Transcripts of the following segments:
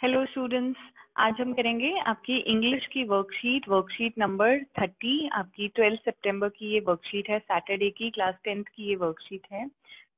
Hello students, आज हम करेंगे आपकी इंग्लिश की वर्कशीट वर्कशीट नंबर थर्टी आपकी ट्वेल्थ सितंबर की ये वर्कशीट है सैटरडे की क्लास टेंथ की ये वर्कशीट है।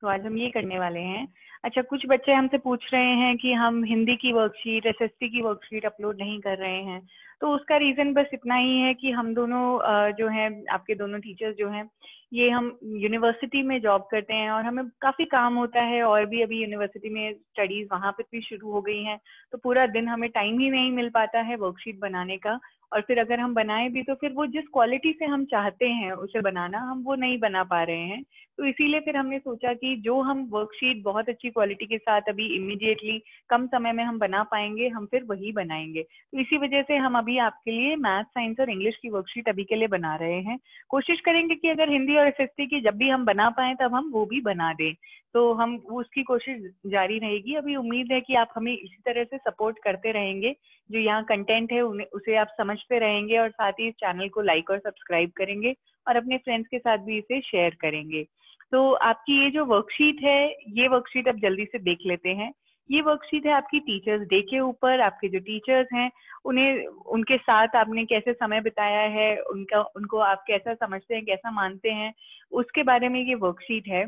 तो आज हम ये करने वाले हैं। अच्छा कुछ बच्चे हमसे पूछ रहे हैं कि हम हिंदी की वर्कशीट एसएसटी की वर्कशीट अपलोड नहीं कर रहे हैं। तो उसका रीज़न बस इतना ही है कि हम दोनों जो हैं, आपके दोनों टीचर्स जो हैं, ये हम यूनिवर्सिटी में जॉब करते हैं और हमें काफ़ी काम होता है और भी अभी यूनिवर्सिटी में स्टडीज़ वहाँ पर भी शुरू हो गई हैं। तो पूरा दिन हमें टाइम ही नहीं मिल पाता है वर्कशीट बनाने का। और फिर अगर हम बनाए भी तो फिर वो जिस क्वालिटी से हम चाहते हैं उसे बनाना, हम वो नहीं बना पा रहे हैं। तो इसीलिए फिर हमने सोचा कि जो हम वर्कशीट बहुत अच्छी क्वालिटी के साथ अभी इमीडिएटली कम समय में हम बना पाएँगे, हम फिर वही बनाएँगे। तो इसी वजह से हम अभी आपके लिए मैथ साइंस और इंग्लिश की वर्कशीट अभी के लिए बना रहे हैं। कोशिश करेंगे कि अगर हिंदी और एसएसटी की जब भी हम बना पाए, तब हम वो भी बना दें। तो हम उसकी कोशिश जारी रहेगी। अभी उम्मीद है कि आप हमें इसी तरह से सपोर्ट करते रहेंगे। जो यहाँ कंटेंट है उसे आप समझते रहेंगे और साथ ही इस चैनल को लाइक और सब्सक्राइब करेंगे और अपने फ्रेंड्स के साथ भी इसे शेयर करेंगे। तो आपकी ये जो वर्कशीट है, ये वर्कशीट आप जल्दी से देख लेते हैं। ये वर्कशीट है आपकी टीचर्स डे के ऊपर, आपके जो टीचर्स हैं, उन्हें, उनके साथ आपने कैसे समय बिताया है, उनका, उनको आप कैसा समझते हैं, कैसा मानते हैं, उसके बारे में ये वर्कशीट है।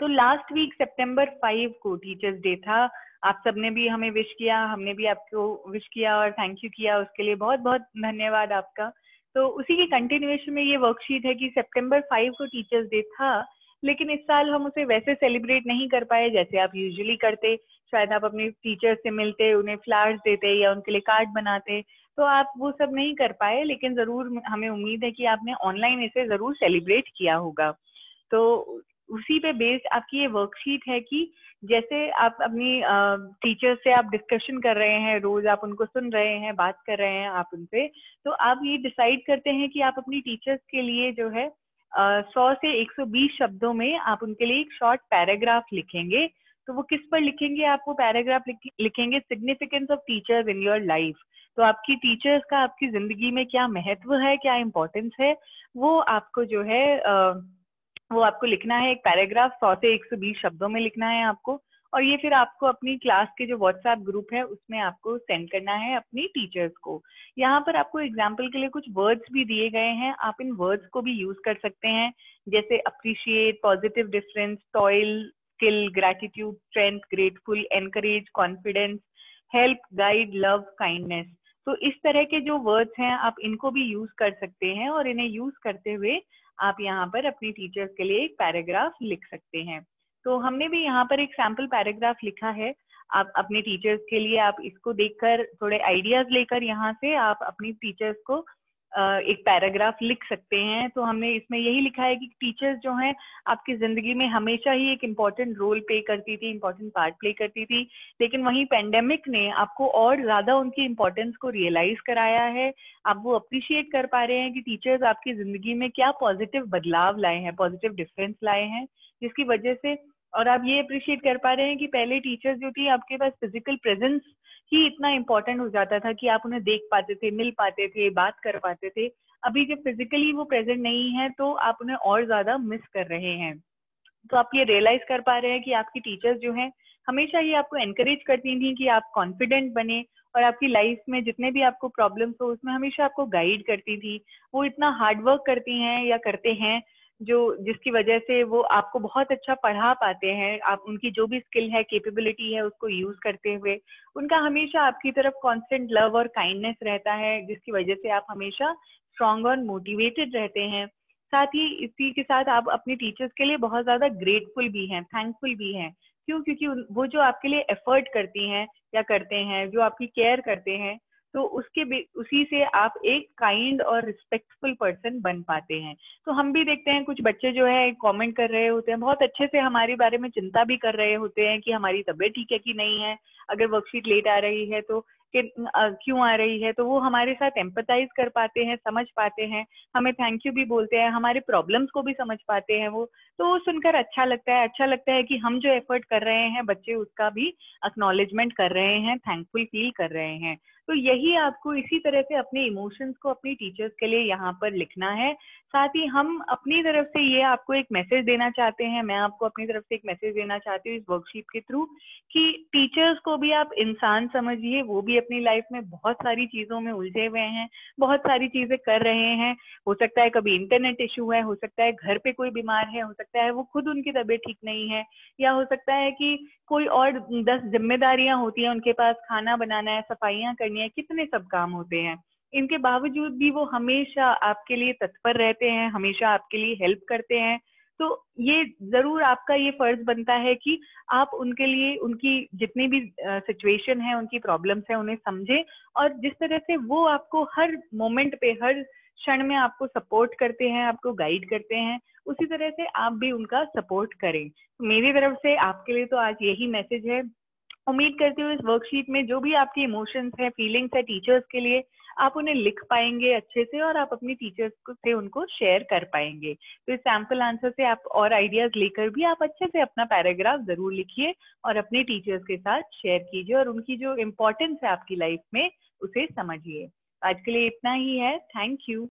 तो लास्ट वीक सितंबर फाइव को टीचर्स डे था। आप सबने भी हमें विश किया, हमने भी आपको विश किया और थैंक यू किया, उसके लिए बहुत बहुत धन्यवाद आपका। तो उसी के कंटिन्यूएशन में ये वर्कशीट है कि सितंबर फाइव को टीचर्स डे था। लेकिन इस साल हम उसे वैसे सेलिब्रेट नहीं कर पाए जैसे आप यूजुअली करते। शायद आप अपने टीचर्स से मिलते, उन्हें फ्लावर्स देते या उनके लिए कार्ड बनाते। तो आप वो सब नहीं कर पाए, लेकिन ज़रूर हमें उम्मीद है कि आपने ऑनलाइन इसे ज़रूर सेलिब्रेट किया होगा। तो उसी पे बेस्ड आपकी ये वर्कशीट है कि जैसे आप अपनी टीचर से आप डिस्कशन कर रहे हैं, रोज आप उनको सुन रहे हैं, बात कर रहे हैं आप उनसे तो आप ये डिसाइड करते हैं कि आप अपनी टीचर्स के लिए जो है सौ से 120 शब्दों में आप उनके लिए एक शॉर्ट पैराग्राफ लिखेंगे। तो वो किस पर लिखेंगे? आप वो पैराग्राफ लिखेंगे significance of teachers in your life तो आपकी टीचर्स का आपकी ज़िंदगी में क्या महत्व है, क्या इम्पोर्टेंस है? वो आपको जो है वो आपको लिखना है। एक पैराग्राफ सौ से एक सौ बीस शब्दों में लिखना है आपको। और ये फिर आपको अपनी क्लास के जो व्हाट्सएप ग्रुप है, उसमें आपको सेंड करना है अपनी टीचर्स को। यहाँ पर आपको एग्ज़ाम्पल के लिए कुछ वर्ड्स भी दिए गए हैं। आप इन वर्ड्स को भी यूज़ कर सकते हैं, जैसे appreciate positive difference toil skill gratitude strength grateful encourage confidence help guide love kindness तो इस तरह के जो वर्ड्स हैं, आप इनको भी यूज़ कर सकते हैं और इन्हें यूज़ करते हुए आप यहाँ पर अपनी टीचर्स के लिए एक पैराग्राफ लिख सकते हैं। तो हमने भी यहाँ पर एक सैंपल पैराग्राफ लिखा है। आप अपने टीचर्स के लिए आप इसको देखकर थोड़े आइडियाज़ लेकर यहाँ से आप अपनी टीचर्स को एक पैराग्राफ लिख सकते हैं। तो हमने इसमें यही लिखा है कि टीचर्स जो हैं, आपकी ज़िंदगी में हमेशा ही एक इंपॉर्टेंट रोल प्ले करती थी इंपॉर्टेंट पार्ट प्ले करती थी। लेकिन वहीं पेंडेमिक ने आपको और ज़्यादा उनकी इम्पोर्टेंस को रियलाइज़ कराया है। आप वो अप्रिशिएट कर पा रहे हैं कि टीचर्स आपकी ज़िंदगी में क्या पॉजिटिव बदलाव लाए हैं पॉजिटिव डिफरेंस लाए हैं, जिसकी वजह से और आप ये अप्रिशिएट कर पा रहे हैं कि पहले टीचर्स जो थी, आपके पास फ़िज़िकल प्रेजेंस ही इतना इम्पोर्टेंट हो जाता था कि आप उन्हें देख पाते थे, मिल पाते थे, बात कर पाते थे। अभी जब फिजिकली वो प्रेजेंट नहीं है तो आप उन्हें और ज़्यादा मिस कर रहे हैं। तो आप ये रियलाइज़ कर पा रहे हैं कि आपकी टीचर्स जो हैं, हमेशा ये आपको एनकरेज करती थी कि आप कॉन्फिडेंट बने और आपकी लाइफ में जितने भी आपको प्रॉब्लम्स हो, उसमें हमेशा आपको गाइड करती थी। वो इतना हार्डवर्क करती हैं या करते हैं जो, जिसकी वजह से वो आपको बहुत अच्छा पढ़ा पाते हैं, आप, उनकी जो भी स्किल है कैपेबिलिटी है, उसको यूज़ करते हुए, उनका हमेशा आपकी तरफ़ कांस्टेंट लव और काइंडनेस रहता है, जिसकी वजह से आप हमेशा स्ट्रांग और मोटिवेटेड रहते हैं। साथ ही इसी के साथ आप अपने टीचर्स के लिए बहुत ज़्यादा ग्रेटफुल भी हैं थैंकफुल भी हैं। क्यों? क्योंकि वो जो आपके लिए एफर्ट करती हैं, या करते हैं, जो आपकी केयर करते हैं तो उसके उसी से आप एक काइंड और रिस्पेक्टफुल पर्सन बन पाते हैं। तो हम भी देखते हैं, कुछ बच्चे जो है कमेंट कर रहे होते हैं, बहुत अच्छे से हमारे बारे में चिंता भी कर रहे होते हैं कि हमारी तबीयत ठीक है कि नहीं है, अगर वर्कशीट लेट आ रही है तो कि क्यों आ रही है तो वो हमारे साथ एम्पथाइज कर पाते हैं, समझ पाते हैं, हमें थैंक यू भी बोलते हैं, हमारे प्रॉब्लम्स को भी समझ पाते हैं वो। तो वो सुनकर अच्छा लगता है अच्छा लगता है कि हम जो एफर्ट कर रहे हैं, बच्चे उसका भी अक्नॉलेजमेंट कर रहे हैं थैंकफुल फील कर रहे हैं। तो यही आपको इसी तरह से अपने इमोशंस को अपनी टीचर्स के लिए यहाँ पर लिखना है। साथ ही हम अपनी तरफ़ से ये आपको एक मैसेज देना चाहते हैं, मैं आपको अपनी तरफ़ से एक मैसेज देना चाहती हूँ इस वर्कशीट के थ्रू कि टीचर्स को भी आप इंसान समझिए, वो भी अपनी लाइफ में बहुत सारी चीज़ों में उलझे हुए हैं, बहुत सारी चीज़ें कर रहे हैं। हो सकता है कभी इंटरनेट इशू है, हो सकता है घर पे कोई बीमार है, हो सकता है वो खुद उनकी तबीयत ठीक नहीं है, या हो सकता है कि कोई और दस जिम्मेदारियाँ होती हैं, उनके पास खाना बनाना है, सफाइयाँ करनी है, कितने सब काम होते हैं। इनके बावजूद भी वो हमेशा आपके लिए तत्पर रहते हैं, हमेशा आपके लिए हेल्प करते हैं। तो ये ज़रूर आपका ये फ़र्ज़ बनता है कि आप उनके लिए, उनकी जितनी भी सिचुएशन है, उनकी प्रॉब्लम्स है, उन्हें समझें और जिस तरह से वो आपको हर मोमेंट पे, हर क्षण में आपको सपोर्ट करते हैं, आपको गाइड करते हैं, उसी तरह से आप भी उनका सपोर्ट करें। मेरी तरफ़ से आपके लिए तो आज यही मैसेज है। उम्मीद करती हूँ इस वर्कशीट में जो भी आपकी इमोशंस है फीलिंग्स है टीचर्स के लिए, आप उन्हें लिख पाएँगे अच्छे से और आप अपनी टीचर्स से उनको शेयर कर पाएँगे। तो इस सैंपल आंसर से आप और आइडियाज़ लेकर भी आप अच्छे से अपना पैराग्राफ ज़रूर लिखिए और अपने टीचर्स के साथ शेयर कीजिए और उनकी जो इम्पोर्टेंस है आपकी लाइफ में, उसे समझिए। आज के लिए इतना ही है। Thank you